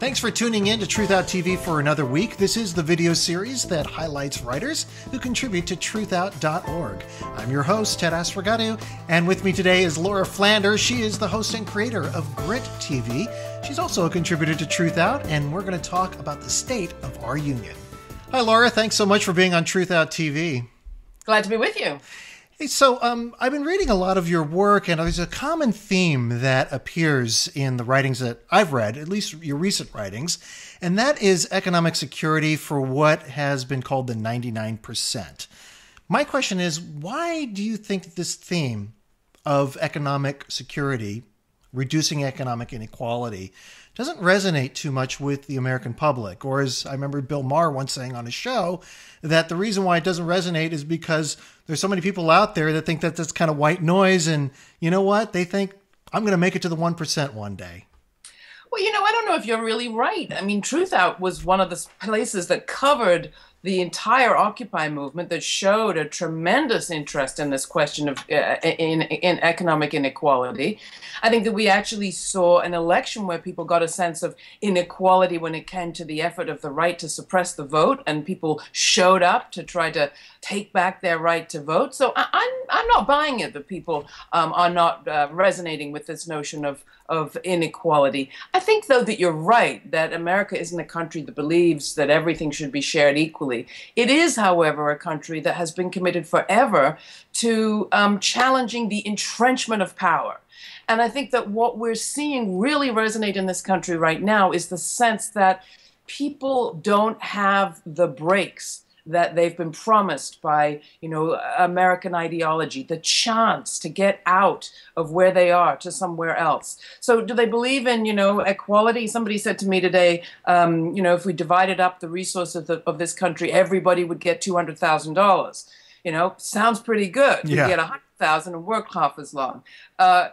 Thanks for tuning in to Truthout TV for another week. This is the video series that highlights writers who contribute to truthout.org. I'm your host, Ted Asregadoo, and with me today is Laura Flanders. She is the host and creator of Grit TV. She's also a contributor to Truthout, and we're going to talk about the state of our union. Hi, Laura. Thanks so much for being on Truthout TV. Glad to be with you. Hey, so um, I've been reading a lot of your work, and there's a common theme that appears in the writings that I've read, at least your recent writings, and that is economic security for what has been called the 99%. My question is why do you think this theme of economic security, reducing economic inequality, doesn't resonate too much with the American public. Or as I remember Bill Maher once saying on a show, that the reason why it doesn't resonate is because there's so many people out there that think that that's kind of white noise. And you know what? They think I'm going to make it to the 1% one day. Well, you know, I don't know if you're really right. I mean, Truthout was one of the places that covered the entire Occupy movement that showed a tremendous interest in this question of uh, in in economic inequality. I think that we actually saw an election where people got a sense of inequality when it came to the effort of the right to suppress the vote, and people showed up to try to take back their right to vote. So I, am I'm, I'm not buying it that people um, are not uh, resonating with this notion of of inequality. I think though that you're right that America isn't a country that believes that everything should be shared equally. It is, however, a country that has been committed forever to um, challenging the entrenchment of power. And I think that what we're seeing really resonate in this country right now is the sense that people don't have the breaks that they've been promised by you know American ideology, the chance to get out of where they are to somewhere else. So, do they believe in you know equality? Somebody said to me today, um, you know, if we divided up the resources of, the, of this country, everybody would get two hundred thousand dollars. You know, sounds pretty good. Yeah. You get a hundred thousand and work half as long. Uh,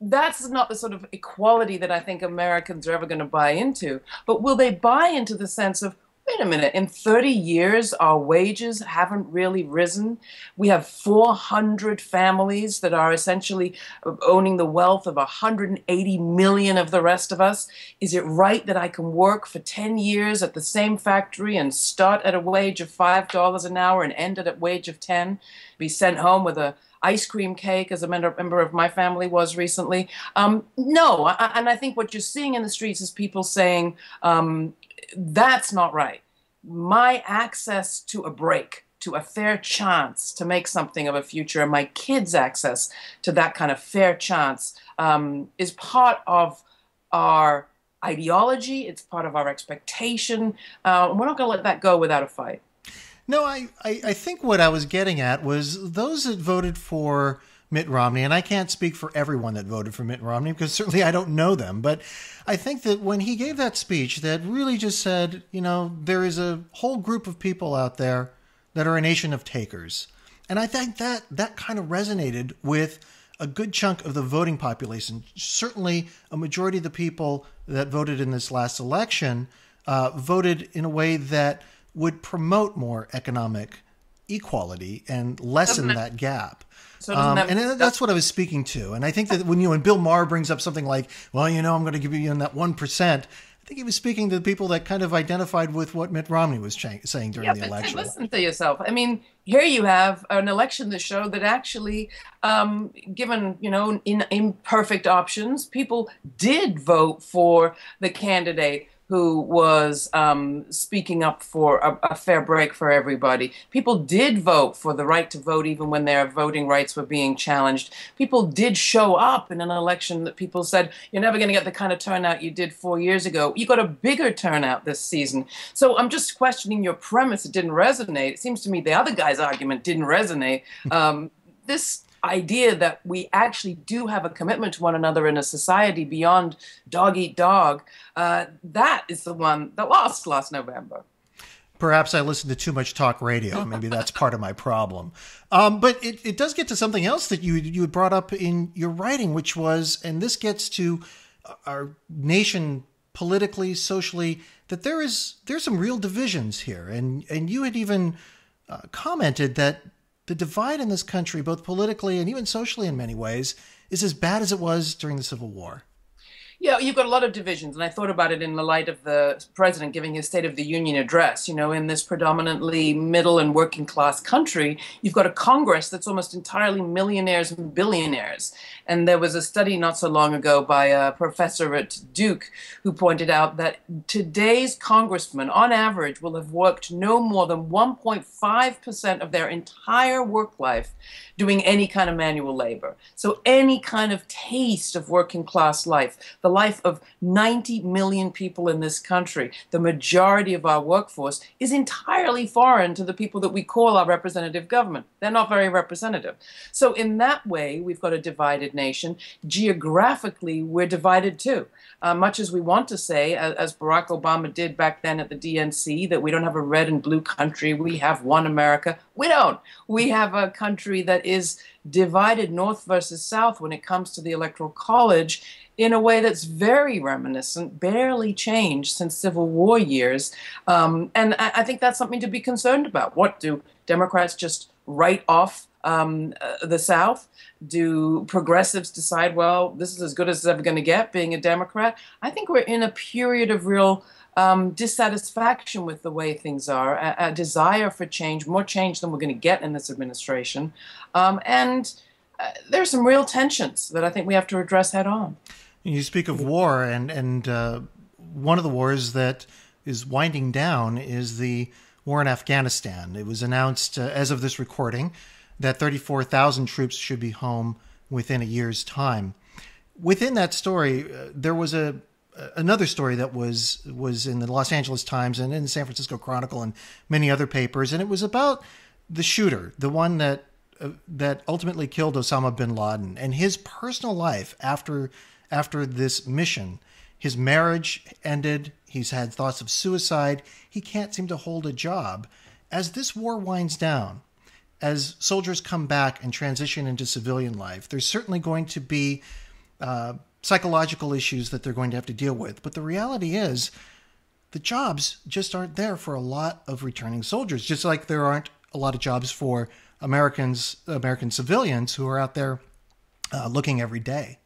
that's not the sort of equality that I think Americans are ever going to buy into. But will they buy into the sense of, wait a minute, in 30 years, our wages haven't really risen. We have 400 families that are essentially owning the wealth of 180 million of the rest of us. Is it right that I can work for 10 years at the same factory and start at a wage of $5 an hour and end at a wage of 10, be sent home with a ice cream cake, as a member of my family was recently. Um, no, I, and I think what you're seeing in the streets is people saying, um, that's not right. My access to a break, to a fair chance to make something of a future, and my kids' access to that kind of fair chance um, is part of our ideology, it's part of our expectation. Uh, we're not going to let that go without a fight. No, I, I, I think what I was getting at was those that voted for Mitt Romney, and I can't speak for everyone that voted for Mitt Romney because certainly I don't know them, but I think that when he gave that speech that really just said, you know, there is a whole group of people out there that are a nation of takers. And I think that that kind of resonated with a good chunk of the voting population. Certainly, a majority of the people that voted in this last election uh, voted in a way that would promote more economic equality and lessen that gap. So um, that, and that's what I was speaking to. And I think that when you when Bill Maher brings up something like, "Well, you know, I'm going to give you in that one percent," I think he was speaking to the people that kind of identified with what Mitt Romney was saying during yeah, the election. Listen to yourself. I mean, here you have an election that showed that actually, um, given you know in imperfect options, people did vote for the candidate who was um, speaking up for a, a, fair break for everybody. People did vote for the right to vote even when their voting rights were being challenged. People did show up in an election that people said, you're never going to get the kind of turnout you did four years ago. You got a bigger turnout this season. So I'm just questioning your premise. It didn't resonate. It seems to me the other guy's argument didn't resonate. Um, this idea that we actually do have a commitment to one another in a society beyond dog eat dog, uh, that is the one that lost last November. Perhaps I listened to too much talk radio. Maybe that's part of my problem. Um, but it, it does get to something else that you you had brought up in your writing, which was, and this gets to our nation politically, socially, that there is there's some real divisions here, and and you had even uh, commented that the divide in this country, both politically and even socially in many ways, is as bad as it was during the Civil War. Yeah, you've got a lot of divisions, and I thought about it in the light of the president giving his State of the Union address. You know, in this predominantly middle and working class country, you've got a Congress that's almost entirely millionaires and billionaires. And there was a study not so long ago by a professor at Duke who pointed out that today's congressmen, on average, will have worked no more than 1.5% of their entire work life doing any kind of manual labor. So, any kind of taste of working class life, the life of 90 million people in this country, the majority of our workforce is entirely foreign to the people that we call our representative government. They're not very representative. So, in that way, we've got a divided nation. Geographically, we're divided too. Uh, much as we want to say, as, as Barack Obama did back then at the DNC, that we don't have a red and blue country, we have one America. We don't. We have a country that is divided north versus south when it comes to the electoral college in a way that's very reminiscent, barely changed since Civil War years. Um, and I, I, think that's something to be concerned about. What do Democrats just write off um, uh, the South? Do progressives decide, well, this is as good as it's ever going to get being a Democrat? I think we're in a period of real um, dissatisfaction with the way things are, a, a, desire for change, more change than we're going to get in this administration. Um, and uh, there's some real tensions that I think we have to address head on. You speak of war, and, and uh, one of the wars that is winding down is the war in Afghanistan. It was announced uh, as of this recording that 34,000 troops should be home within a year's time. Within that story, uh, there was a another story that was was in the Los Angeles Times and in the San Francisco Chronicle and many other papers, and it was about the shooter, the one that uh, that ultimately killed Osama bin Laden, and his personal life after after this mission. His marriage ended. He's had thoughts of suicide. He can't seem to hold a job. As this war winds down, as soldiers come back and transition into civilian life, there's certainly going to be uh, psychological issues that they're going to have to deal with. But the reality is, the jobs just aren't there for a lot of returning soldiers, just like there aren't a lot of jobs for Americans, American civilians who are out there uh, looking every day.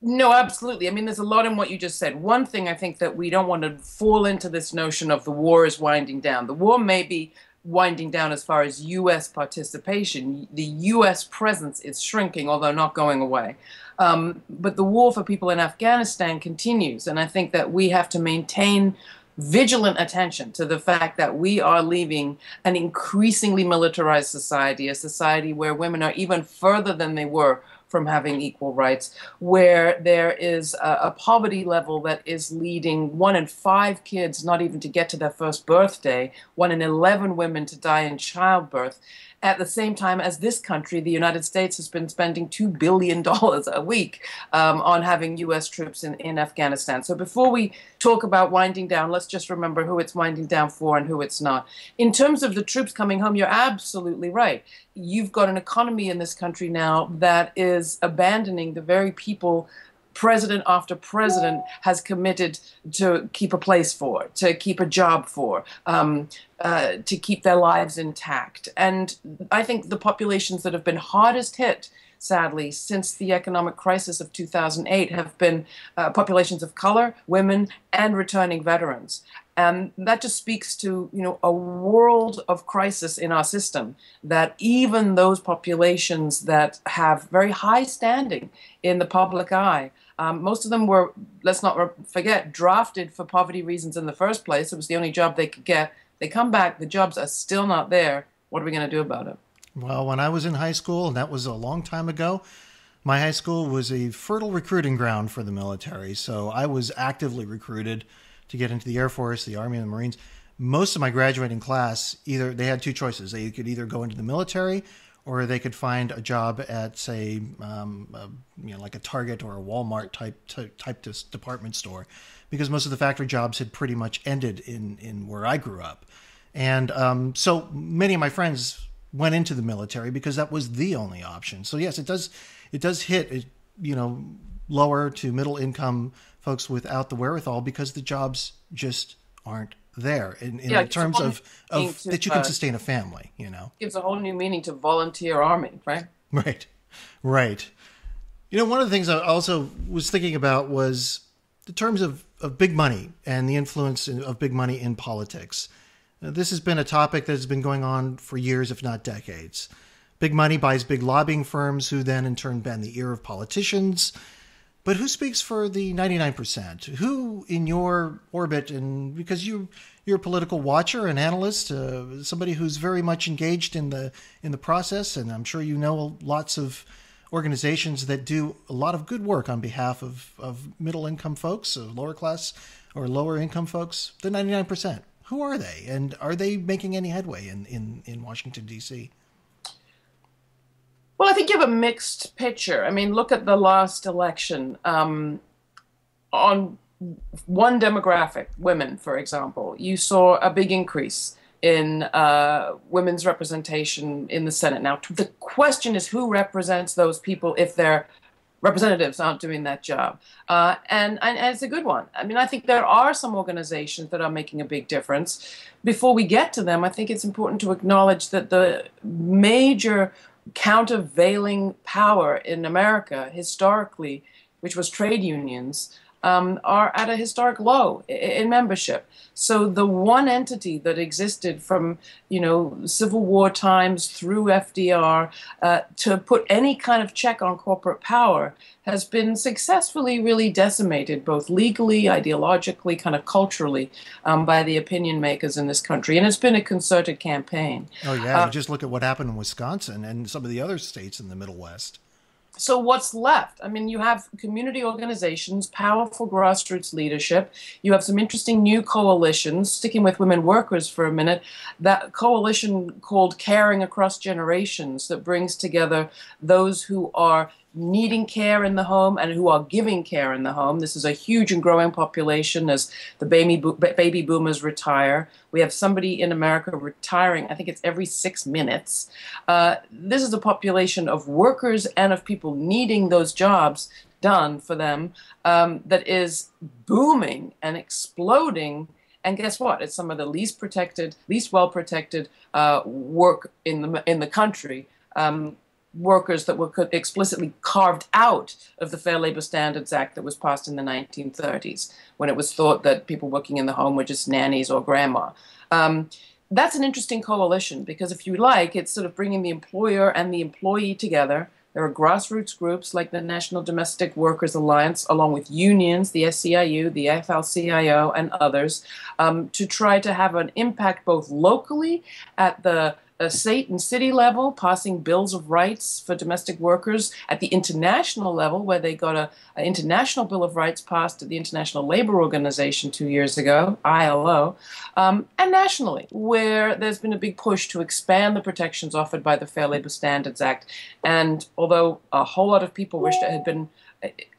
No, absolutely. I mean, there's a lot in what you just said. One thing I think that we don't want to fall into this notion of the war is winding down. The war may be winding down as far as U.S. participation. The U.S. presence is shrinking, although not going away. Um, but the war for people in Afghanistan continues, and I think that we have to maintain vigilant attention to the fact that we are leaving an increasingly militarized society, a society where women are even further than they were from having equal rights, where there is a, a, poverty level that is leading one in five kids not even to get to their first birthday, one in 11 women to die in childbirth at the same time as this country, the United States, has been spending $2 billion a week um, on having U.S. troops in, in Afghanistan. So before we talk about winding down, let's just remember who it's winding down for and who it's not. In terms of the troops coming home, you're absolutely right. You've got an economy in this country now that is abandoning the very people president after president has committed to keep a place for, to keep a job for, um, uh, to keep their lives intact. And I think the populations that have been hardest hit sadly, since the economic crisis of 2008 have been uh, populations of color, women, and returning veterans. And that just speaks to you know a world of crisis in our system that even those populations that have very high standing in the public eye um, most of them were, let's not forget, drafted for poverty reasons in the first place. It was the only job they could get. They come back, the jobs are still not there. What are we going to do about it? Well, when I was in high school, and that was a long time ago, my high school was a fertile recruiting ground for the military. So I was actively recruited to get into the Air Force, the Army, and the Marines. Most of my graduating class, either they had two choices. They could either go into the military or they could find a job at say um, a, you know like a Target or a Walmart type type, type department store because most of the factory jobs had pretty much ended in in where I grew up and um, so many of my friends went into the military because that was the only option so yes it does it does hit it, you know lower to middle income folks without the wherewithal because the jobs just aren't there in, in yeah, terms of, of to, that you can uh, sustain a family, you know. Gives a whole new meaning to volunteer army, right? Right. Right. You know, one of the things I also was thinking about was the terms of, of big money and the influence of big money in politics. Now, this has been a topic that has been going on for years, if not decades. Big money buys big lobbying firms who then in turn bend the ear of politicians. But who speaks for the 99%? Who in your orbit, and because you you're a political watcher, and analyst, uh, somebody who's very much engaged in the in the process, and I'm sure you know lots of organizations that do a lot of good work on behalf of, of middle income folks, of lower class or lower income folks, the 99%. Who are they? And are they making any headway in, in, in Washington, D.C.? Well, I think you have a mixed picture. I mean, look at the last election. Um, on one demographic, women, for example, you saw a big increase in uh, women's representation in the Senate. Now, the question is who represents those people if their representatives aren't doing that job? Uh, and, and, and, it's a good one. I mean, I think there are some organizations that are making a big difference. Before we get to them, I think it's important to acknowledge that the major countervailing power in America historically, which was trade unions, um, are at a historic low in membership. So the one entity that existed from you know Civil War times through FDR uh, to put any kind of check on corporate power has been successfully really decimated, both legally, ideologically, kind of culturally, um, by the opinion makers in this country, and it's been a concerted campaign. Oh yeah, uh, just look at what happened in Wisconsin and some of the other states in the Middle West so what's left? I mean, you have community organizations, powerful grassroots leadership. You have some interesting new coalitions. Sticking with women workers for a minute, that coalition called Caring Across Generations that brings together those who are needing care in the home and who are giving care in the home. This is a huge and growing population as the baby, bo- baby boomers retire. We have somebody in America retiring, I think it's every six minutes. Uh, this is a population of workers and of people needing those jobs done for them um, that is booming and exploding. And guess what? It's some of the least protected, least well protected uh, work in the in the country. Um, workers that were explicitly carved out of the Fair Labor Standards Act that was passed in the 1930s, when it was thought that people working in the home were just nannies or grandma. Um, that's an interesting coalition because, if you like, it's sort of bringing the employer and the employee together. There are grassroots groups like the National Domestic Workers Alliance, along with unions, the SEIU, the AFL-CIO, and others, um, to try to have an impact both locally at the a state and city level, passing bills of rights for domestic workers at the international level, where they got an international bill of rights passed at the International Labor Organization two years ago, ILO, um, and nationally, where there's been a big push to expand the protections offered by the Fair Labor Standards Act. And although a whole lot of people wished it had been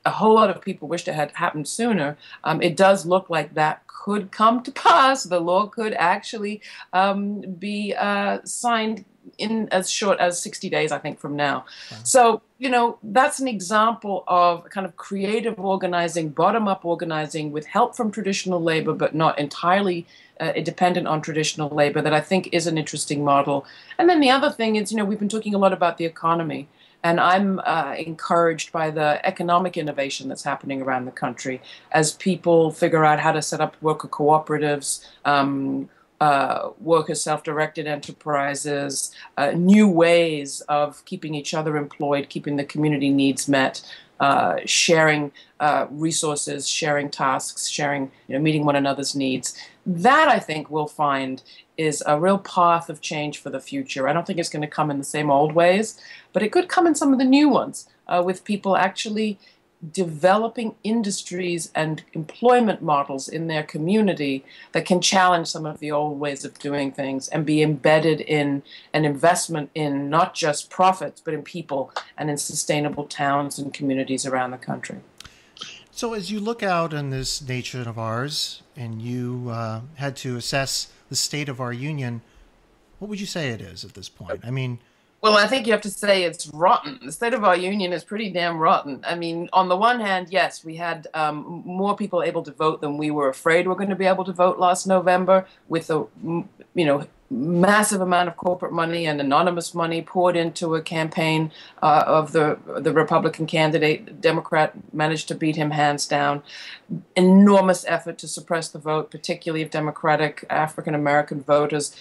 a whole lot of people wished it had happened sooner. Um, it does look like that could come to pass. The law could actually um, be uh, signed in as short as 60 days, I think, from now. Wow. So, you know, that's an example of kind of creative organizing, bottom up organizing with help from traditional labor, but not entirely uh, dependent on traditional labor, that I think is an interesting model. And then the other thing is, you know, we've been talking a lot about the economy. And I'm uh, encouraged by the economic innovation that's happening around the country as people figure out how to set up worker cooperatives, um, uh, worker self-directed enterprises, uh, new ways of keeping each other employed, keeping the community needs met, uh, sharing uh, resources, sharing tasks, sharing, you know, meeting one another's needs. That I think we'll find is a real path of change for the future. I don't think it's going to come in the same old ways, but it could come in some of the new ones uh, with people actually developing industries and employment models in their community that can challenge some of the old ways of doing things and be embedded in an investment in not just profits, but in people and in sustainable towns and communities around the country. So, as you look out in this nation of ours and you uh, had to assess the state of our union, what would you say it is at this point? I mean, well, I think you have to say it's rotten. The state of our union is pretty damn rotten. I mean, on the one hand, yes, we had um, more people able to vote than we were afraid we were going to be able to vote last November, with a you know massive amount of corporate money and anonymous money poured into a campaign uh, of the the Republican candidate. Democrat managed to beat him hands down. Enormous effort to suppress the vote, particularly of Democratic African American voters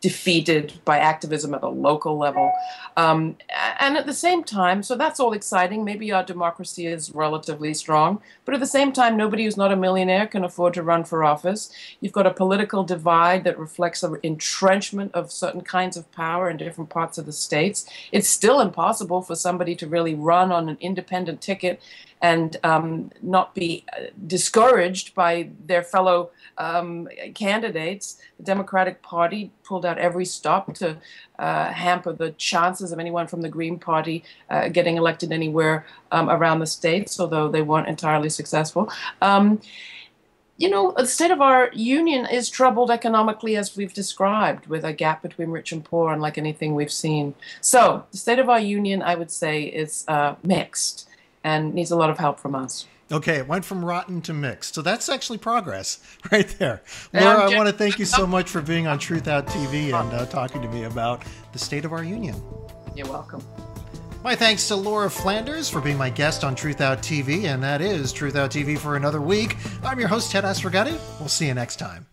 defeated by activism at a local level. Um, and at the same time, so that's all exciting. Maybe our democracy is relatively strong, but at the same time, nobody who's not a millionaire can afford to run for office. You've got a political divide that reflects the entrenchment of certain kinds of power in different parts of the states. It's still impossible for somebody to really run on an independent ticket and um, not be uh, discouraged by their fellow um, candidates. The Democratic Party pulled out every stop to uh, hamper the chances of anyone from the Green Party uh, getting elected anywhere um, around the states, although they weren't entirely successful. Um, you know, the state of our union is troubled economically, as we've described, with a gap between rich and poor, unlike anything we've seen. So, the state of our union, I would say, is uh, mixed and needs a lot of help from us. Okay, it went from rotten to mixed. So that's actually progress right there. Laura, I want to thank you so much for being on Truthout TV and uh, talking to me about the state of our union. You're welcome. My thanks to Laura Flanders for being my guest on Truthout TV, and that is Truthout TV for another week. I'm your host, Ted Asregadoo. We'll see you next time.